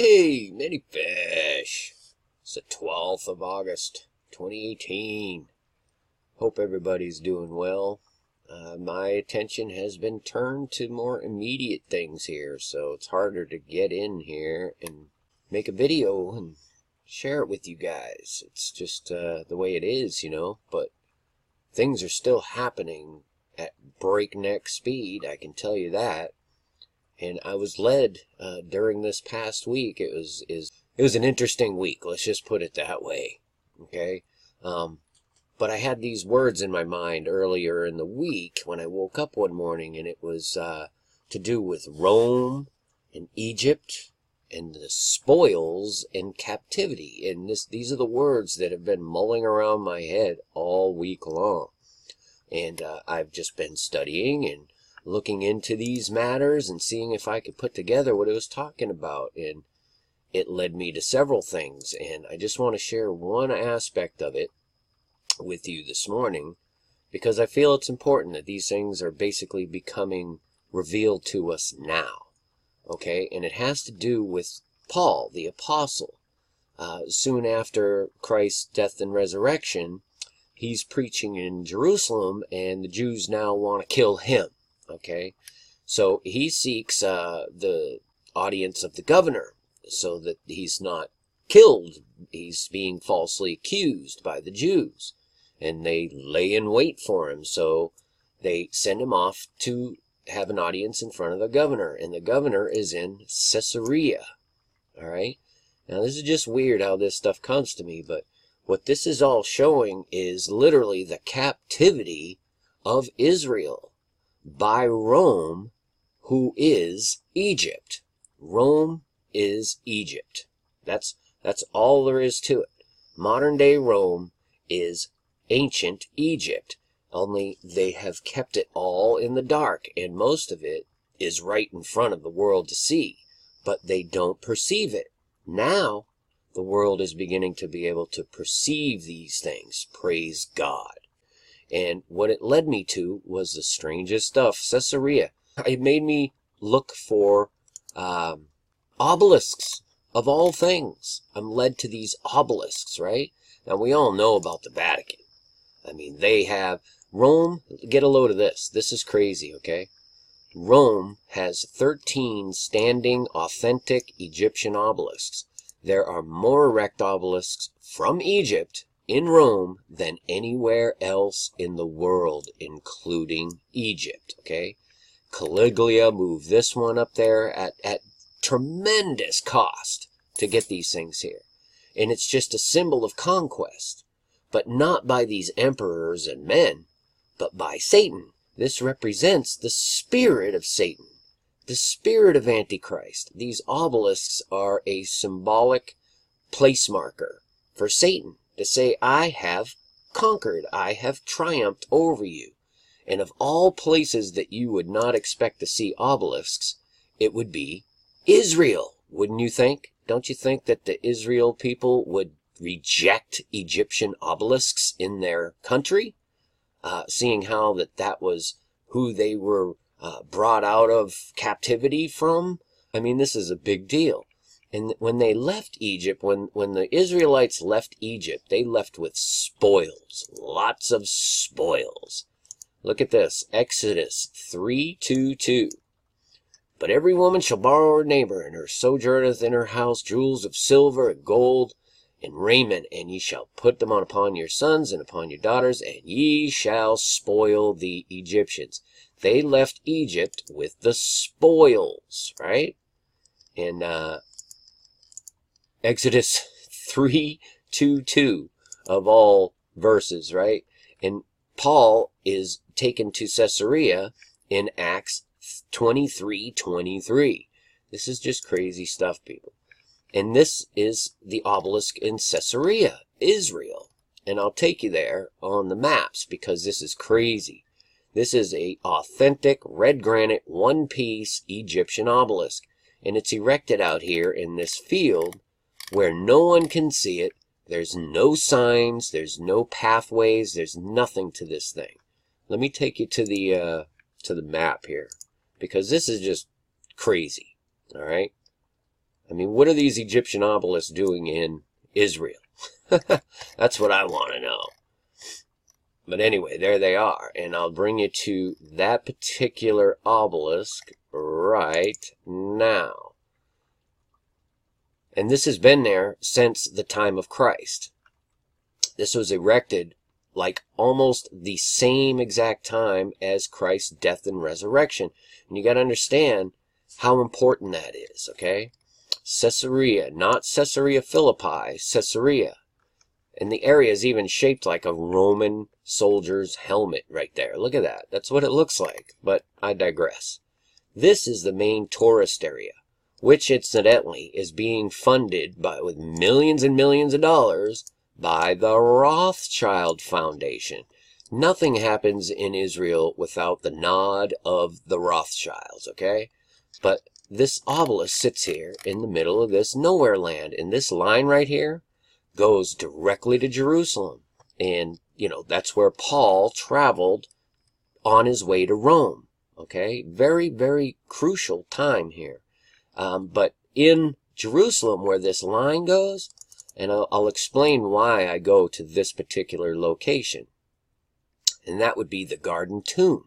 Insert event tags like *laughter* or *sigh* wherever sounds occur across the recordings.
Hey, many fish. It's the 12th of August, 2018. Hope everybody's doing well. Uh, my attention has been turned to more immediate things here, so it's harder to get in here and make a video and share it with you guys. It's just uh, the way it is, you know, but things are still happening at breakneck speed, I can tell you that and I was led uh, during this past week. It was is it was an interesting week. Let's just put it that way. Okay. Um, but I had these words in my mind earlier in the week when I woke up one morning, and it was uh, to do with Rome and Egypt and the spoils and captivity. And this, these are the words that have been mulling around my head all week long. And uh, I've just been studying and looking into these matters and seeing if I could put together what it was talking about. And it led me to several things. And I just want to share one aspect of it with you this morning because I feel it's important that these things are basically becoming revealed to us now. Okay? And it has to do with Paul, the apostle. Uh, soon after Christ's death and resurrection, he's preaching in Jerusalem, and the Jews now want to kill him. Okay, so he seeks uh, the audience of the governor so that he's not killed. He's being falsely accused by the Jews, and they lay in wait for him. So they send him off to have an audience in front of the governor, and the governor is in Caesarea. All right. Now this is just weird how this stuff comes to me, but what this is all showing is literally the captivity of Israel by Rome, who is Egypt. Rome is Egypt. That's, that's all there is to it. Modern day Rome is ancient Egypt, only they have kept it all in the dark, and most of it is right in front of the world to see, but they don't perceive it. Now, the world is beginning to be able to perceive these things. Praise God. And what it led me to was the strangest stuff. Caesarea. It made me look for um, obelisks of all things. I'm led to these obelisks, right? Now we all know about the Vatican. I mean, they have Rome. Get a load of this. This is crazy, okay? Rome has 13 standing, authentic Egyptian obelisks. There are more erect obelisks from Egypt in Rome than anywhere else in the world, including Egypt. Okay? Caligula moved this one up there at, at tremendous cost to get these things here. And it's just a symbol of conquest, but not by these emperors and men, but by Satan. This represents the spirit of Satan, the spirit of Antichrist. These obelisks are a symbolic place marker for Satan to say, I have conquered, I have triumphed over you. And of all places that you would not expect to see obelisks, it would be Israel, wouldn't you think? Don't you think that the Israel people would reject Egyptian obelisks in their country? Uh, seeing how that that was who they were uh, brought out of captivity from? I mean, this is a big deal. And when they left Egypt, when, when the Israelites left Egypt, they left with spoils. Lots of spoils. Look at this. Exodus 3.2.2. But every woman shall borrow her neighbor, and her sojourneth in her house jewels of silver and gold, and raiment, and ye shall put them on upon your sons and upon your daughters, and ye shall spoil the Egyptians. They left Egypt with the spoils, right? And uh, Exodus 3 2 2 of all verses, right? And Paul is taken to Caesarea in Acts 23 23. This is just crazy stuff, people. And this is the obelisk in Caesarea, Israel. And I'll take you there on the maps because this is crazy. This is a authentic red granite one piece Egyptian obelisk. And it's erected out here in this field where no one can see it. There's no signs, there's no pathways, there's nothing to this thing. Let me take you to the uh, to the map here because this is just crazy. All right. I mean, what are these Egyptian obelisks doing in Israel? *laughs* That's what I want to know. But anyway, there they are. And I'll bring you to that particular obelisk right now. And this has been there since the time of Christ. This was erected like almost the same exact time as Christ's death and resurrection. And you got to understand how important that is, okay? Caesarea, not Caesarea Philippi, Caesarea. And the area is even shaped like a Roman soldier's helmet right there. Look at that. That's what it looks like. But I digress. This is the main tourist area, which incidentally is being funded by with millions and millions of dollars by the Rothschild Foundation. Nothing happens in Israel without the nod of the Rothschilds, okay? But this obelisk sits here in the middle of this nowhere land, and this line right here goes directly to Jerusalem. And, you know, that's where Paul traveled on his way to Rome. Okay? Very, very crucial time here. Um, but in Jerusalem, where this line goes, and I'll, I'll explain why I go to this particular location. And that would be the Garden Tomb.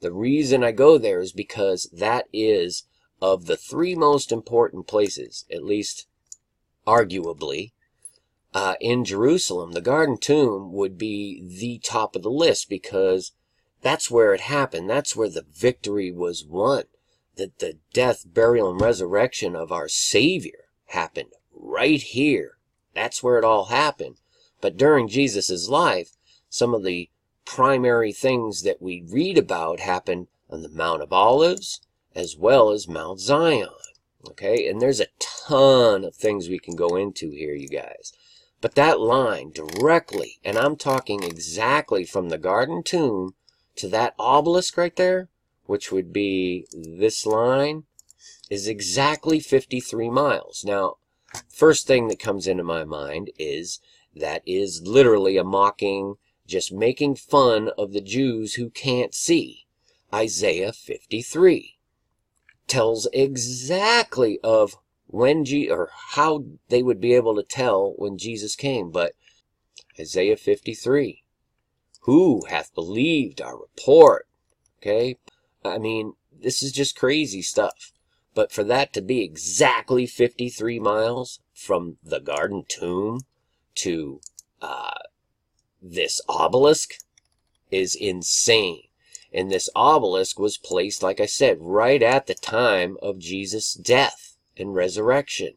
The reason I go there is because that is of the three most important places, at least arguably, uh, in Jerusalem. The Garden Tomb would be the top of the list because that's where it happened. That's where the victory was won. That the death, burial, and resurrection of our Savior happened right here. That's where it all happened. But during Jesus' life, some of the primary things that we read about happened on the Mount of Olives as well as Mount Zion. Okay, and there's a ton of things we can go into here, you guys. But that line directly, and I'm talking exactly from the Garden Tomb to that obelisk right there, which would be this line, is exactly 53 miles. Now, first thing that comes into my mind is that is literally a mocking, just making fun of the Jews who can't see. Isaiah 53 tells exactly of when G or how they would be able to tell when Jesus came. But Isaiah 53, who hath believed our report? Okay. I mean, this is just crazy stuff. But for that to be exactly 53 miles from the garden tomb to uh, this obelisk is insane. And this obelisk was placed, like I said, right at the time of Jesus' death and resurrection.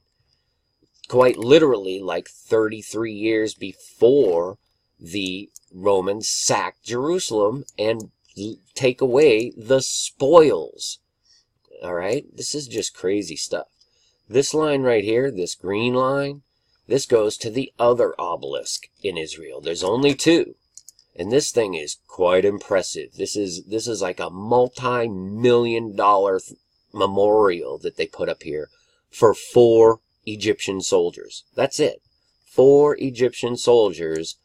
Quite literally, like 33 years before the Romans sacked Jerusalem and take away the spoils all right? This is just crazy stuff. This line right here, this green line, this goes to the other obelisk in Israel. There's only two. And this thing is quite impressive. This is this is like a multi-million dollar memorial that they put up here for four Egyptian soldiers. That's it. Four Egyptian soldiers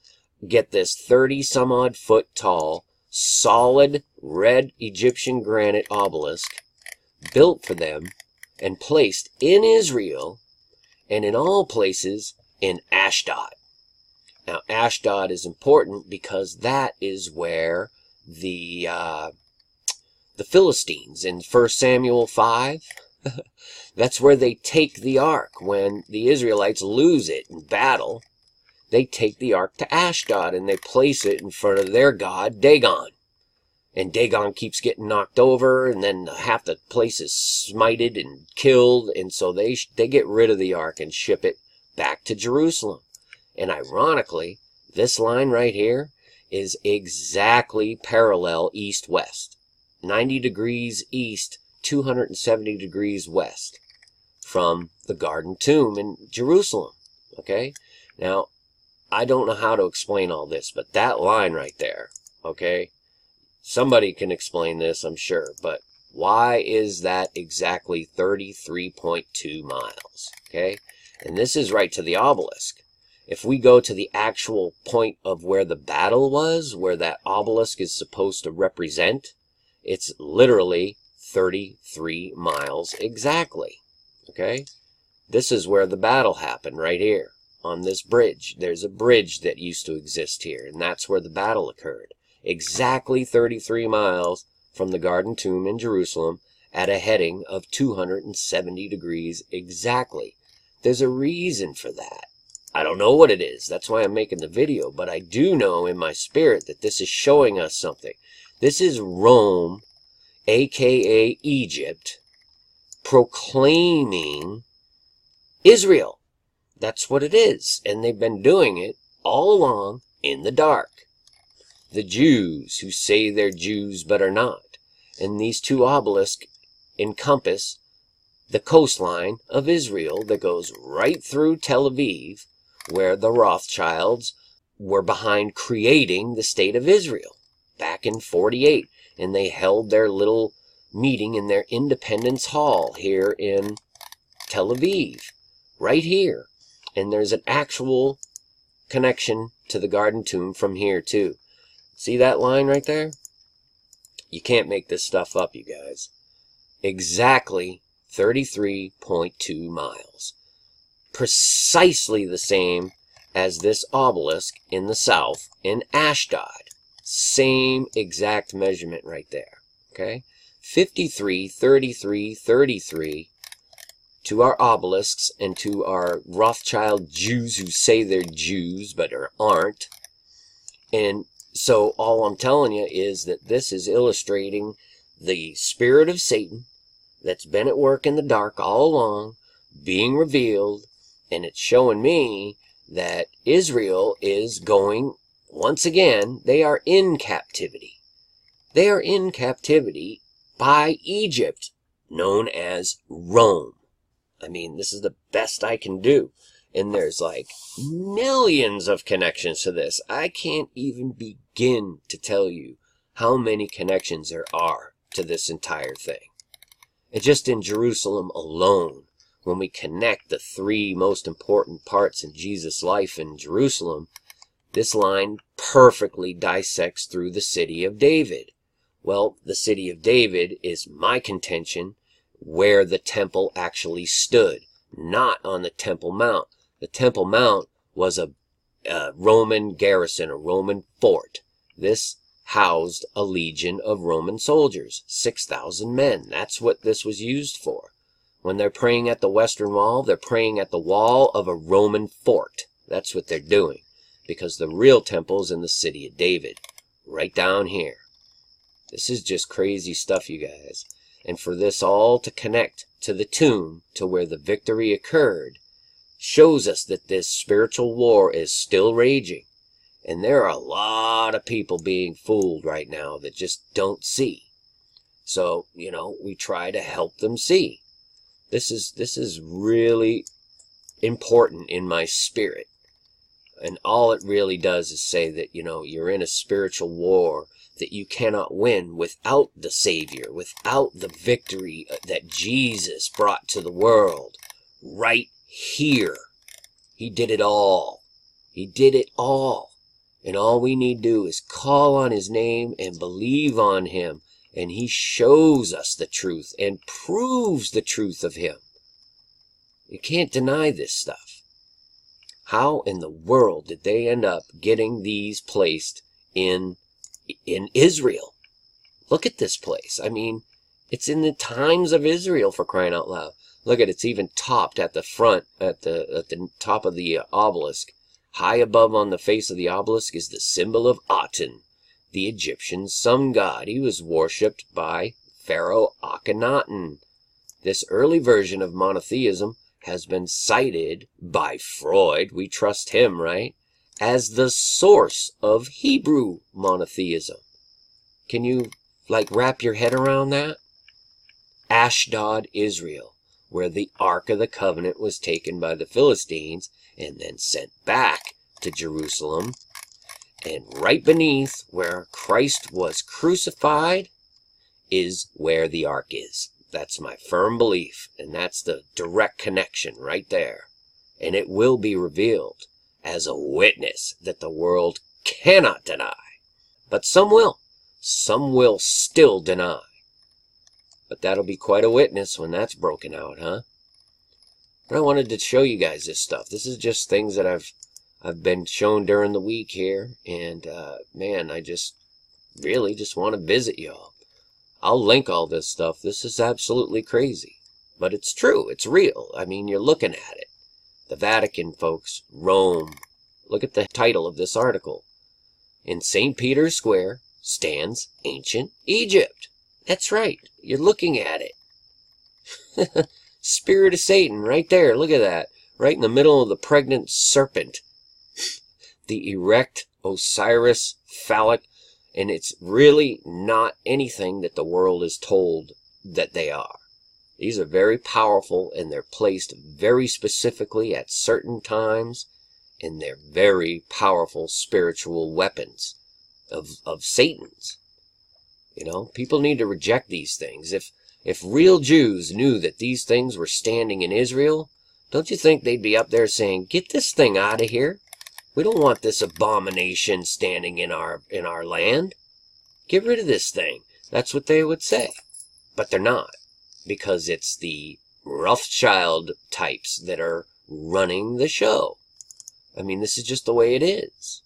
get this 30 some odd foot tall, solid red Egyptian granite obelisk built for them and placed in Israel and in all places in Ashdod. Now, Ashdod is important because that is where the uh, the Philistines in 1 Samuel 5, *laughs* that's where they take the ark when the Israelites lose it in battle. They take the ark to Ashdod and they place it in front of their god Dagon and Dagon keeps getting knocked over, and then half the place is smited and killed, and so they they get rid of the ark and ship it back to Jerusalem. And ironically, this line right here is exactly parallel east-west, 90 degrees east, 270 degrees west from the Garden Tomb in Jerusalem. Okay, now I don't know how to explain all this, but that line right there, okay, Somebody can explain this, I'm sure, but why is that exactly 33.2 miles? Okay, and this is right to the obelisk. If we go to the actual point of where the battle was, where that obelisk is supposed to represent, it's literally 33 miles exactly. Okay, This is where the battle happened, right here, on this bridge. There's a bridge that used to exist here, and that's where the battle occurred. Exactly 33 miles from the Garden Tomb in Jerusalem at a heading of 270 degrees exactly. There's a reason for that. I don't know what it is. That's why I'm making the video. But I do know in my spirit that this is showing us something. This is Rome, aka Egypt, proclaiming Israel. That's what it is. And they've been doing it all along in the dark. The Jews who say they're Jews but are not. And these two obelisks encompass the coastline of Israel that goes right through Tel Aviv where the Rothschilds were behind creating the state of Israel back in 48. And they held their little meeting in their Independence Hall here in Tel Aviv, right here. And there's an actual connection to the Garden Tomb from here, too. See that line right there? You can't make this stuff up, you guys. Exactly 33.2 miles precisely the same as this obelisk in the south in Ashdod. Same exact measurement right there. Okay? 53, 33, 33 to our obelisks and to our Rothschild Jews who say they're Jews but are, aren't. And so all I'm telling you is that this is illustrating the spirit of Satan that's been at work in the dark all along, being revealed, and it's showing me that Israel is going, once again, they are in captivity. They are in captivity by Egypt, known as Rome. I mean, this is the best I can do. And there's like millions of connections to this. I can't even begin to tell you how many connections there are to this entire thing. And just in Jerusalem alone, when we connect the three most important parts in Jesus' life in Jerusalem, this line perfectly dissects through the city of David. Well, the city of David is my contention where the temple actually stood, not on the Temple Mount. The Temple Mount was a, a Roman garrison, a Roman fort. This housed a legion of Roman soldiers, 6,000 men. That's what this was used for. When they're praying at the Western Wall, they're praying at the wall of a Roman fort. That's what they're doing. Because the real temple's in the city of David. Right down here. This is just crazy stuff, you guys. And for this all to connect to the tomb, to where the victory occurred, shows us that this spiritual war is still raging. And there are a lot of people being fooled right now that just don't see. So, you know, we try to help them see. This is this is really important in my spirit. And all it really does is say that, you know, you're in a spiritual war that you cannot win without the Savior, without the victory uh, that Jesus brought to the world right here. He did it all. He did it all. And all we need do is call on His name and believe on Him and he shows us the truth and proves the truth of him. You can't deny this stuff. How in the world did they end up getting these placed in in Israel? Look at this place. I mean, it's in the times of Israel for crying out loud. Look at it, it's even topped at the front, at the at the top of the uh, obelisk. High above on the face of the obelisk is the symbol of Aten, the Egyptian sun god. He was worshipped by Pharaoh Akhenaten. This early version of monotheism has been cited by Freud, we trust him, right, as the source of Hebrew monotheism. Can you, like, wrap your head around that? Ashdod, Israel, where the Ark of the Covenant was taken by the Philistines and then sent back to Jerusalem and right beneath where Christ was crucified is where the ark is. That's my firm belief. And that's the direct connection right there. And it will be revealed as a witness that the world cannot deny. But some will. Some will still deny. But that'll be quite a witness when that's broken out, huh? But I wanted to show you guys this stuff. This is just things that I've I've been shown during the week here, and uh, man, I just really just want to visit y'all. I'll link all this stuff. This is absolutely crazy, but it's true. It's real. I mean, you're looking at it. The Vatican, folks, Rome. Look at the title of this article. In St. Peter's Square stands ancient Egypt. That's right. You're looking at it. *laughs* Spirit of Satan, right there. Look at that. Right in the middle of the pregnant serpent. *laughs* The erect Osiris phallic. And it's really not anything that the world is told that they are. These are very powerful and they're placed very specifically at certain times and they're very powerful spiritual weapons of, of Satan's. You know, people need to reject these things. If if real Jews knew that these things were standing in Israel, don't you think they'd be up there saying, "Get this thing out of here. We don't want this abomination standing in our in our land. Get rid of this thing." That's what they would say. But they're not because it's the Rothschild types that are running the show. I mean, this is just the way it is.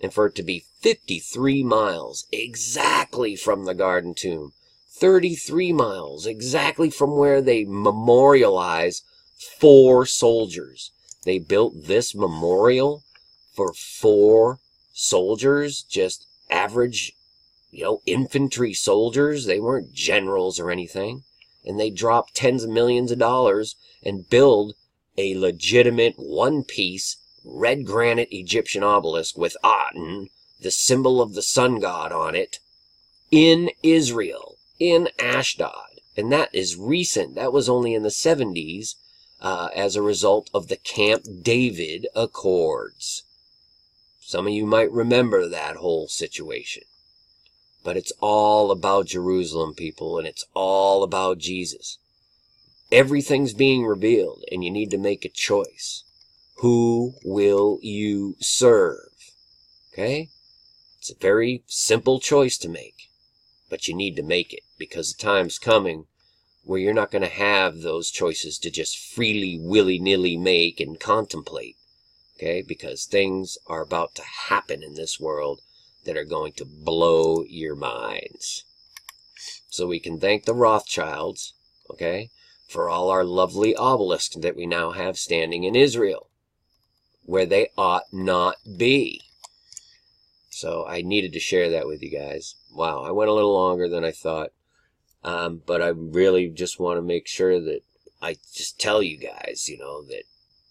And for it to be 53 miles exactly from the Garden Tomb, 33 miles exactly from where they memorialize four soldiers. They built this memorial for four soldiers, just average, you know, infantry soldiers. They weren't generals or anything. And they drop tens of millions of dollars and build a legitimate one piece red granite Egyptian obelisk with Aten, the symbol of the sun god, on it, in Israel, in Ashdod. And that is recent. That was only in the 70s uh, as a result of the Camp David Accords. Some of you might remember that whole situation. But it's all about Jerusalem, people, and it's all about Jesus. Everything's being revealed, and you need to make a choice. Who will you serve? Okay? It's a very simple choice to make, but you need to make it because the time's coming where you're not going to have those choices to just freely, willy nilly make and contemplate. Okay? Because things are about to happen in this world that are going to blow your minds. So we can thank the Rothschilds, okay, for all our lovely obelisks that we now have standing in Israel where they ought not be. So I needed to share that with you guys. Wow, I went a little longer than I thought. Um, but I really just want to make sure that I just tell you guys, you know, that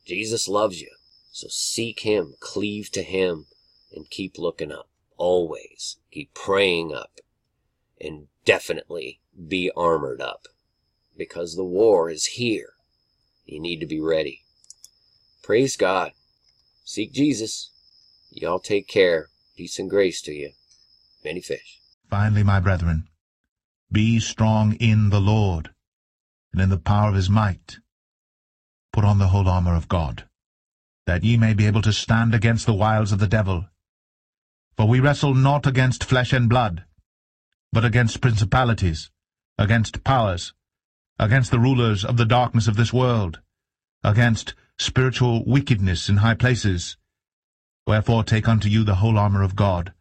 Jesus loves you. So seek Him, cleave to Him, and keep looking up. Always. Keep praying up. And definitely be armored up. Because the war is here. You need to be ready. Praise God. Seek Jesus. Y'all take care. Peace and grace to you. Many fish. Finally, my brethren, be strong in the Lord, and in the power of his might. Put on the whole armour of God, that ye may be able to stand against the wiles of the devil. For we wrestle not against flesh and blood, but against principalities, against powers, against the rulers of the darkness of this world, against spiritual wickedness in high places. Wherefore take unto you the whole armour of God,